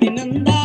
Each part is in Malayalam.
தினந்தா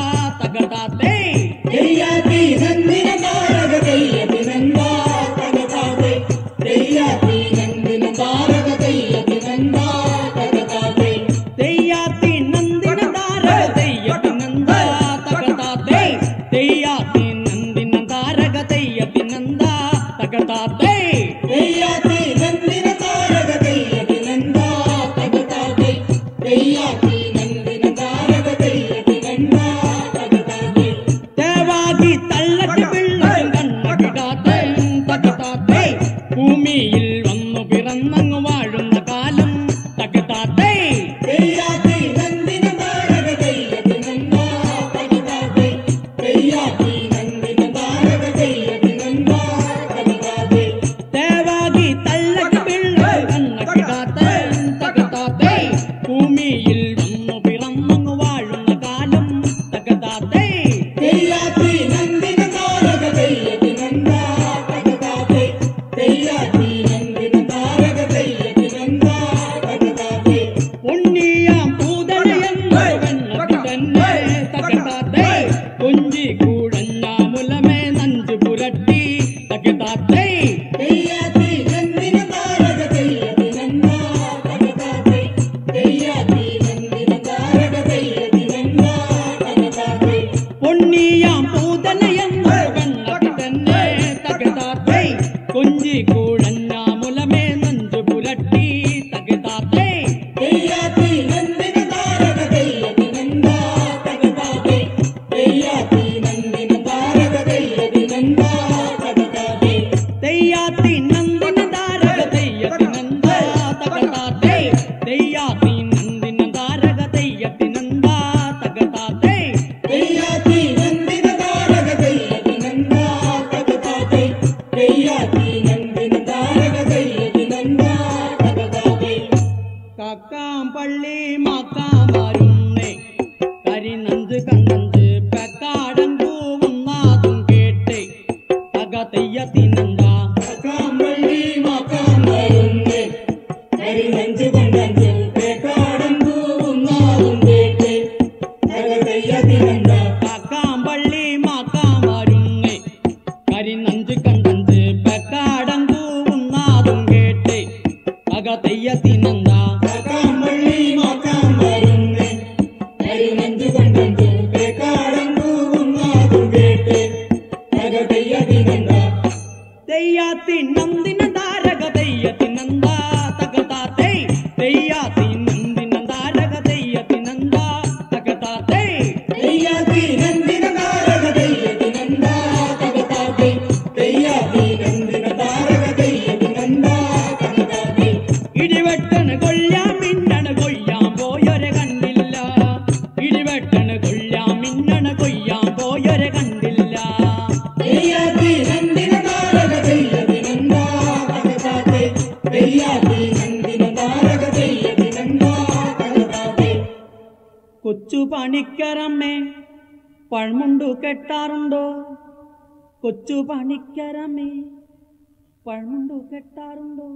പഴമുണ്ടോ? കെട്ടാറുണ്ടോ?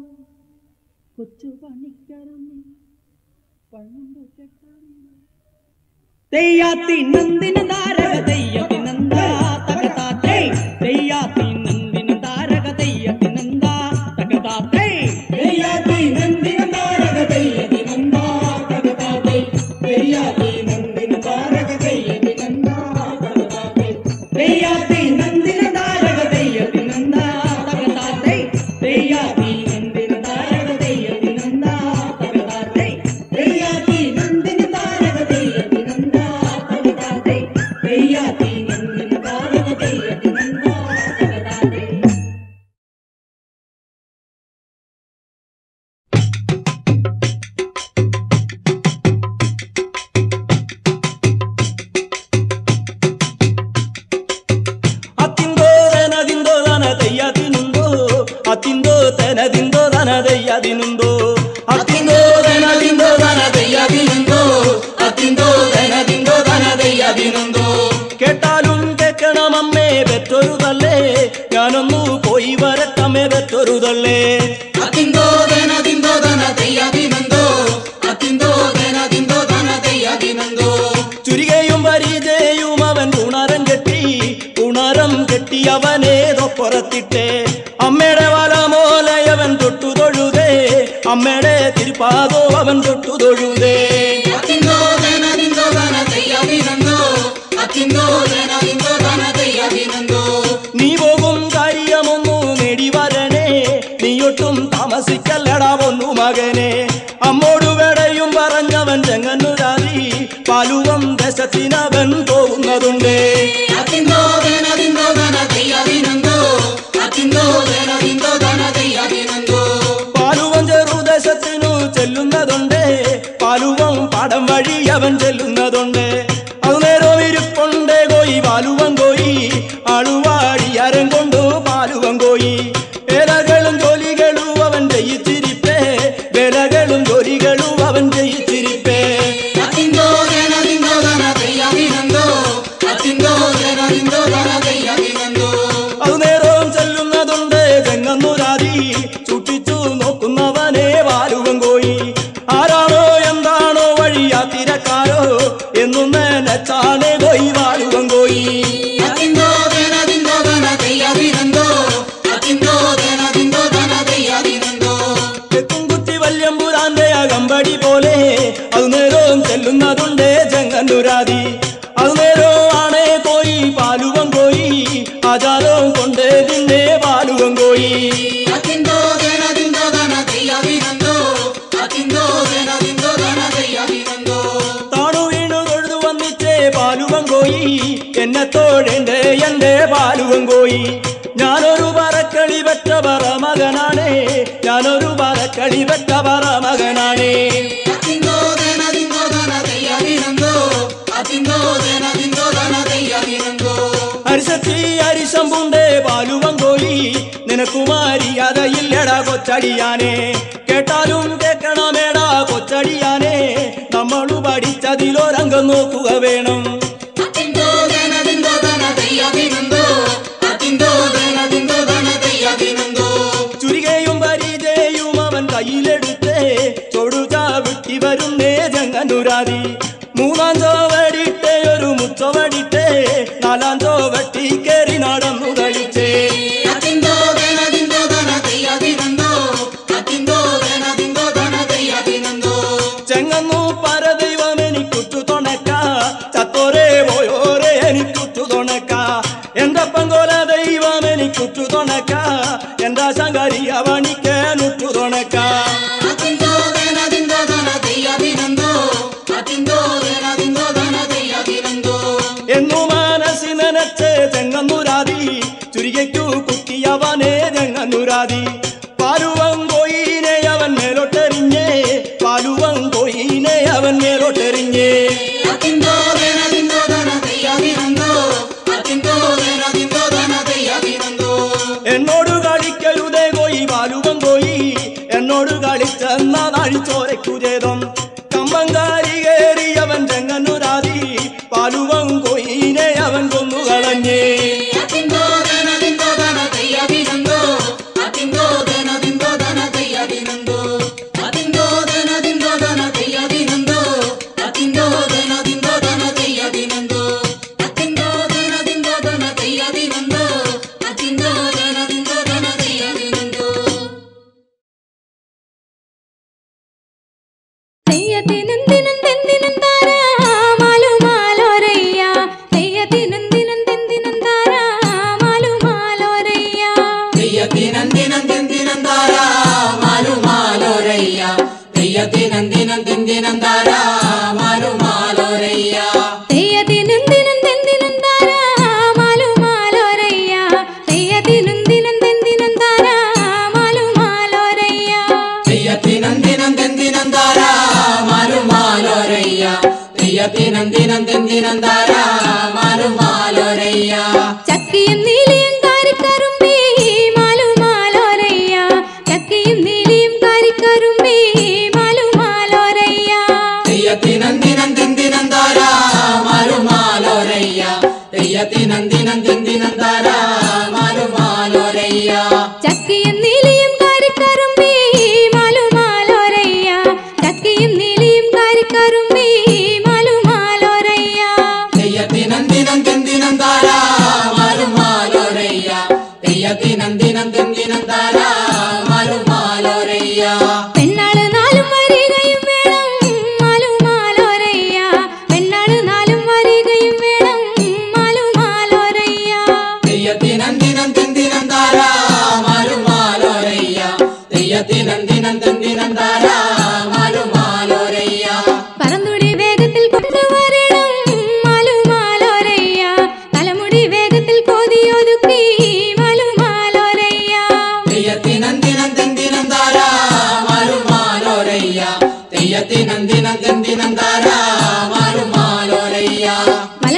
കൊച്ചു പണിക്കാരമ്മേ പഴമുണ്ടോ? കെട്ടാറുണ്ടോ? Yeah. ഒന്നും താമസിക്കല്ലടാ ഒന്നു മകനെ. അമ്മോടു വേടയും പറഞ്ഞവൻ ചെങ്ങന്നൂരാതി പാലുവം ദേശത്തിനവൻ പോകുന്നതുണ്ടേ പാലുവം ചെറുദേശത്തിനു ചെല്ലുന്നതുണ്ടേ. പാലുവം പടം വഴി അവൻ ചെല്ലുന്നു. പിന്നെ എന്റെ എന്റെ കോയി. ഞാനൊരു പറക്കളി പറ്റ പറ മകനാണേ ഞാനൊരു പറക്കളി പറ്റ പറ മകനാണേ അരിശത്തി അരിശമ്പുണ്ടേ പാലുവൻ കോയി. നിനക്കുമാരിയതയില്ലടാ കൊച്ചടിയാനേ. കേട്ടാലും കേൾക്കണമേടാ കൊച്ചടിയാനേ. നമ്മളു പഠിച്ചതിലൊരംഗം നോക്കുക വേണം. കരിയ മണിക്ക് നുറ്റു എന്നു മനസ്സിനനച്ച് തെങ്ങന്നുരാതി ചുരികയ്ക്കു കുത്തിയവനേ தினம் தினம் தினம் தினம்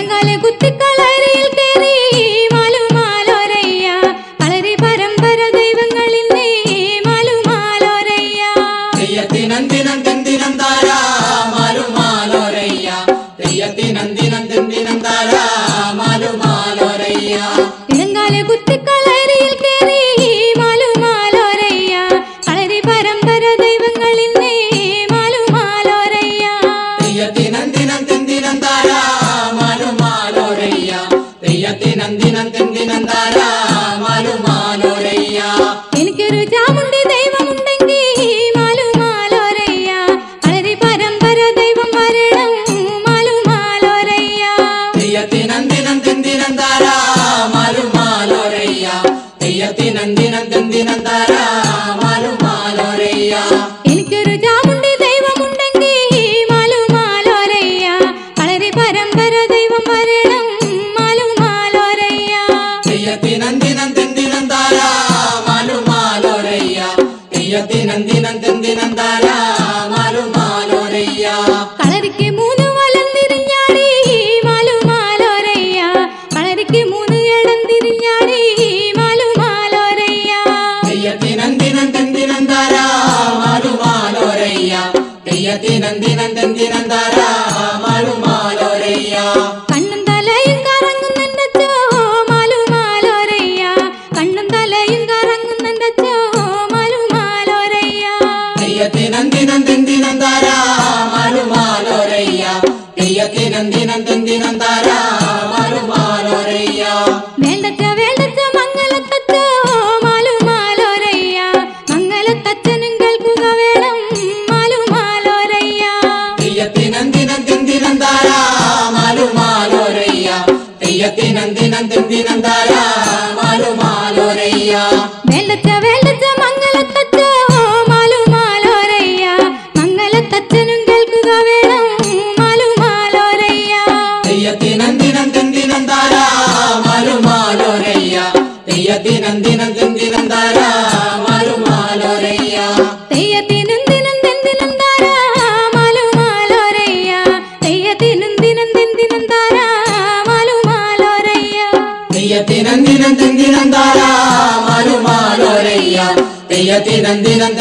காலை குத்து கலரில் தெரியும் जयति नन्दिनन्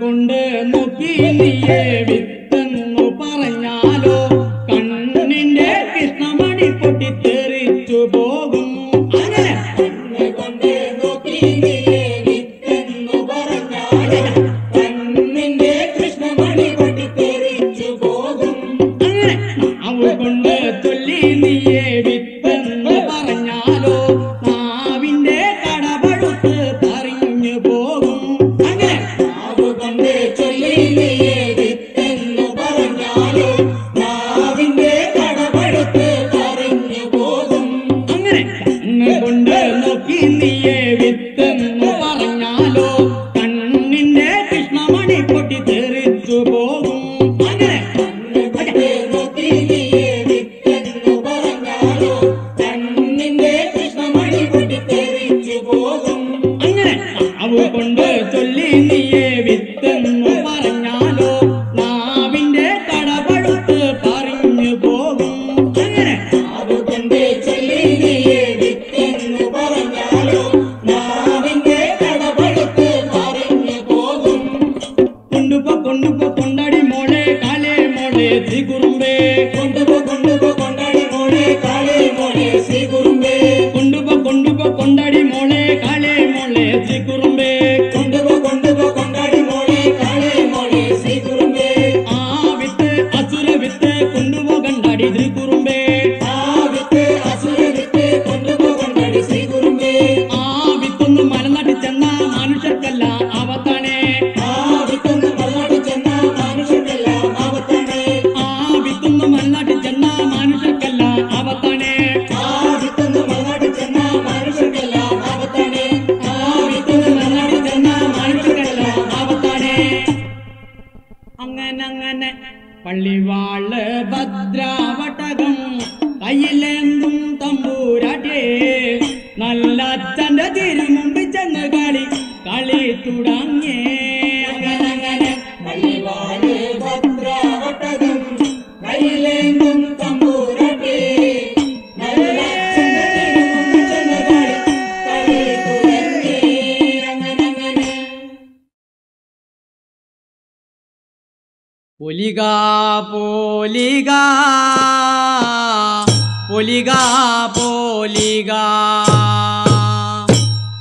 గుండె నొప్పిలియే విద్య దిగురుండే కొందరు போலிகா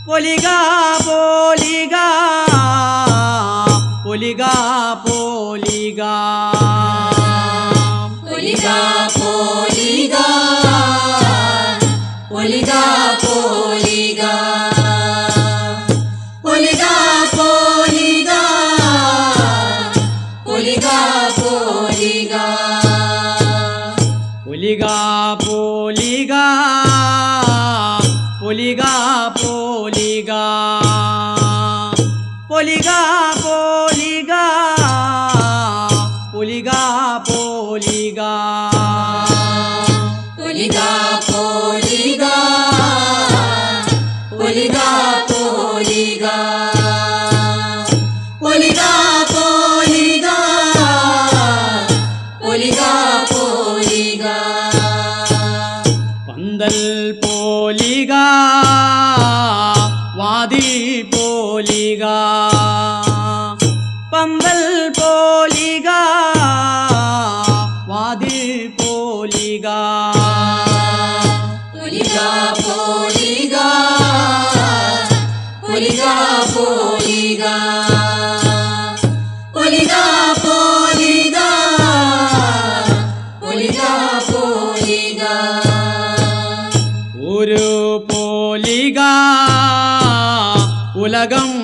பொலிகா போலிகா பொலிகா போலிகா உலகம்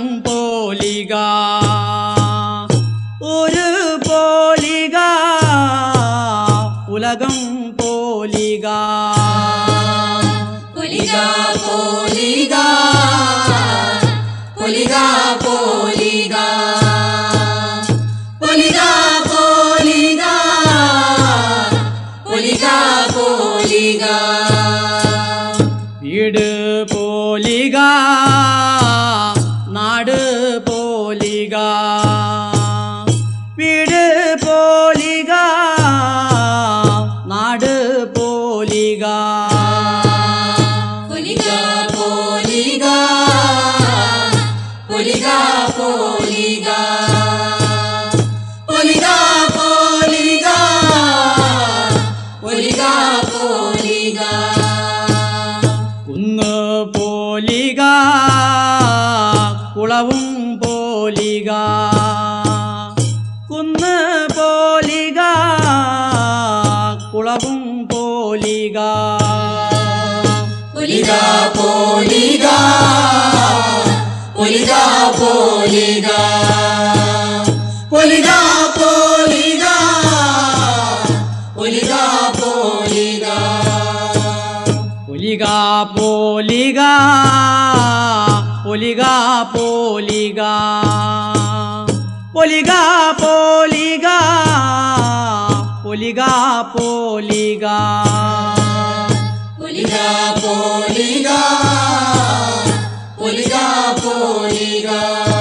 உலகும் போலிகா ஒலிகா போலிகா ஒலிகா போலிகா ஒலிகா போலிகா ஒலிகா போலிகா ஒலிகா போலிகா ஒலிகா போலிகா ஒலிகா पोलीगा पोलीगा। पोलीगा पोलीगा। पोलीगा पोलीगा।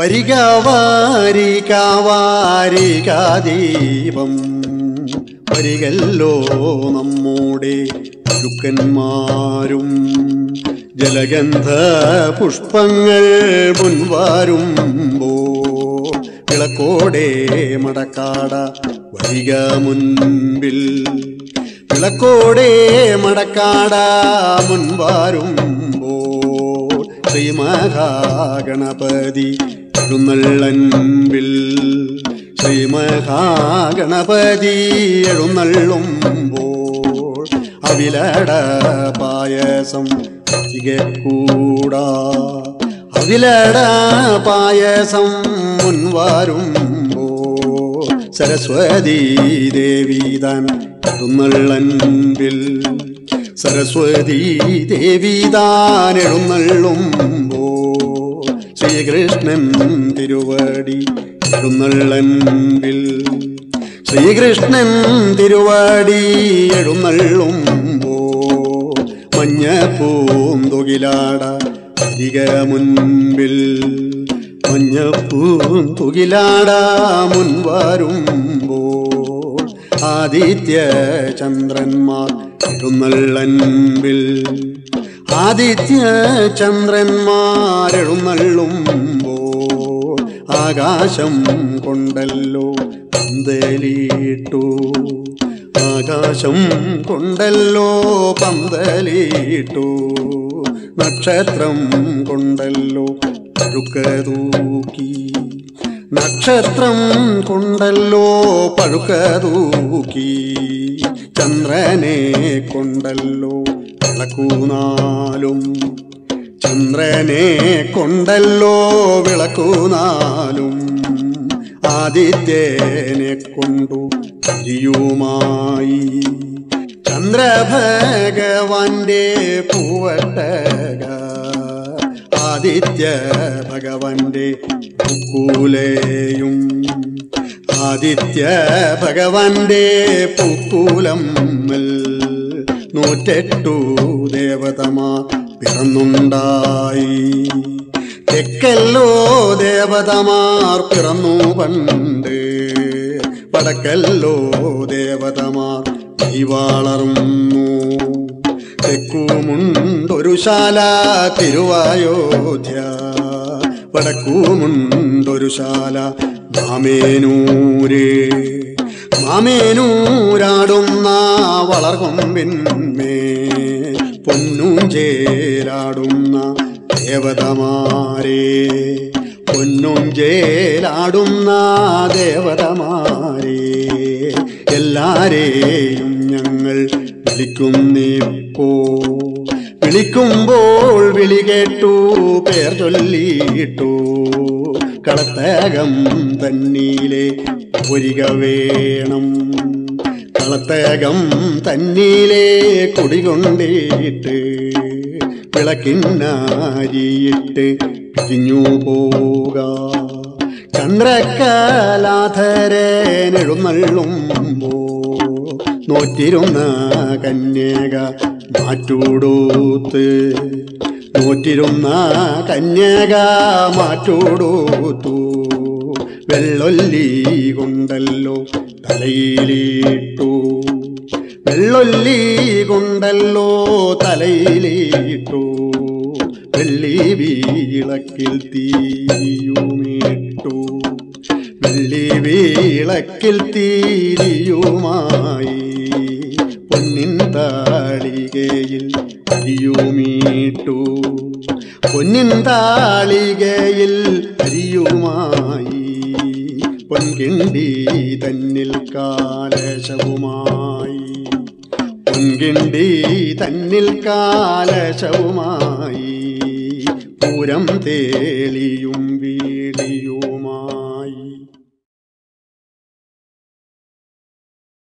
വരിക വാരിക വാരിക ദീപം. വരികല്ലോ നമ്മുടെ ഗുരുക്കന്മാരും ജലഗന്ധ പുഷ്പങ്ങൾ മുൻവാരുമ്പോ വിളക്കോടെ മടക്കാട വരിക മുൻപിൽ. വിളക്കോടെ മടക്കാട മുൻവാരുമ്പോ ശ്രീ മഹാഗണപതി എഴുന്നള്ളൻപിൽ ശ്രീ മഹാഗണപതി എഴുന്നള്ളുമ്പോൾ അവിലട പായസം തികക്കൂടാ അവിലട പായസം മുൻവാരുമ്പോ സരസ്വതി ദേവി താൻ എഴുന്നള്ളൻപിൽ. സരസ്വതി ദേവി താൻ എഴുന്നള്ളുമ്പോ ശ്രീകൃഷ്ണൻ തിരുവടി എഴുന്നള്ളൻപിൽ. ശ്രീകൃഷ്ണൻ തിരുവടി എഴുന്നള്ളുമ്പോ മഞ്ഞപ്പൂന്തുകിലാട അരിക മുൻപിൽ. മഞ്ഞപ്പൂന്തുകിലാട മുൻവരുമ്പോ ആദിത്യ ചന്ദ്രന്മാർ എഴുന്നള്ളൻപിൽ. ആദിത്യ ചന്ദ്രന്മാരെഴുന്നള്ളുമ്പോൾ ആകാശം കൊണ്ടല്ലോ പന്തലിട്ടു. ആകാശം കൊണ്ടല്ലോ പന്തലിട്ടു. നക്ഷത്രം കൊണ്ടല്ലോ പഴുക്ക തൂക്കി. നക്ഷത്രം കൊണ്ടല്ലോ പഴുക്ക തൂക്കി. ചന്ദ്രനെ കൊണ്ടല്ലോ വിളക്കൂനാലും ചന്ദ്രനെ കൊണ്ടല്ലോ വിളക്കൂനാലും ആദിത്യനെ കൊണ്ടു തിരിയുമായി. ചന്ദ്രഭഗവാന്റെ പൂവട്ടക. ആദിത്യ ഭഗവാന്റെ പൂക്കൂലയും. ആദിത്യ ഭഗവാന്റെ പൂക്കൂലം നൂറ്റെട്ടു ദേവതമാ പിറന്നുണ്ടായി. തെക്കല്ലോ ദേവതമാർ പിറന്നു പണ്ട് വടക്കല്ലോ ദേവതമാർ ഈ വളർന്നു തെക്കുമുണ്ടൊരു ശാല തിരുവായോധ്യ. വടക്കുമുണ്ടൊരു ശാല മാമേനൂര് മാമേനൂരാടുന്ന വളർകൊമ്പിന്മേ പൊന്നും ചേരാടുന്ന ദേവതമാരേ. പൊന്നും ചേരാടുന്ന ദേവതമാരേ. എല്ലാരെയും ഞങ്ങൾ വിളിക്കുന്നിപ്പോ. വിളിക്കുമ്പോൾ വിളി കേട്ടു പേർ ചൊല്ലിയിട്ടു. കളത്തകം തന്നീലെ ഒരിക വേണം. കളത്തകം തന്നീലെ കുടികൊണ്ടിട്ട് വിളക്കിന്നാരിയിട്ട് പിരിഞ്ഞു പോക. ചന്ദ്രക്കലാധരനെഴുന്നള്ളുമ്പോ നോറ്റിരുന്ന കന്യക മാറ്റൂടൂത്ത്. നോറ്റിരുന്ന കന്യക മാറ്റൂടൂത്തു. വെള്ളൊല്ലി കൊണ്ടല്ലോ തലയിലിട്ടു. വെള്ളൊല്ലി കൊണ്ടല്ലോ തലയിലിട്ടു. വെള്ളി വീളക്കിൽ തീയുമിട്ടു. വെള്ളി വീളക്കിൽ തീരിയുമായി പൊന്നിൻ താളികയിൽ അരിയുമീട്ടു. പൊന്നിൻ താളികയിൽ അരിയുമായി പൊൻകിണ്ടി തന്നിൽ കാലശവുമായി. പൊൻകിണ്ടി തന്നിൽ കാലശവുമായി. പൂരം തേളിയും